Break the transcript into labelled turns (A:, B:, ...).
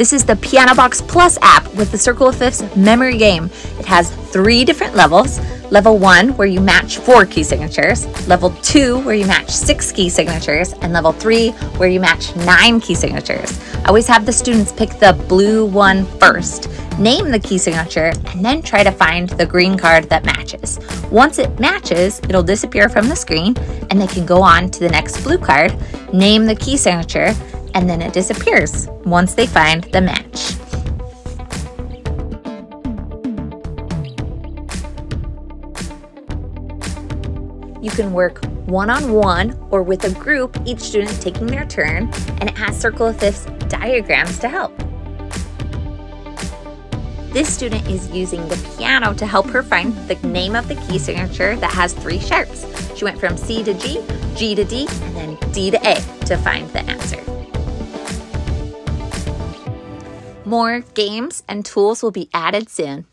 A: This is the Piano Box Plus app with the Circle of Fifths memory game. It has three different levels. Level one, where you match four key signatures. Level two, where you match six key signatures. And level three, where you match nine key signatures. I always have the students pick the blue one first, name the key signature, and then try to find the green card that matches. Once it matches, it'll disappear from the screen, and they can go on to the next blue card, name the key signature, and then it disappears once they find the match. You can work one-on-one or with a group, each student taking their turn, and it has Circle of Fifths diagrams to help. This student is using the piano to help her find the name of the key signature that has three sharps. She went from C to G, G to D, and then D to A to find the answer. More games and tools will be added soon.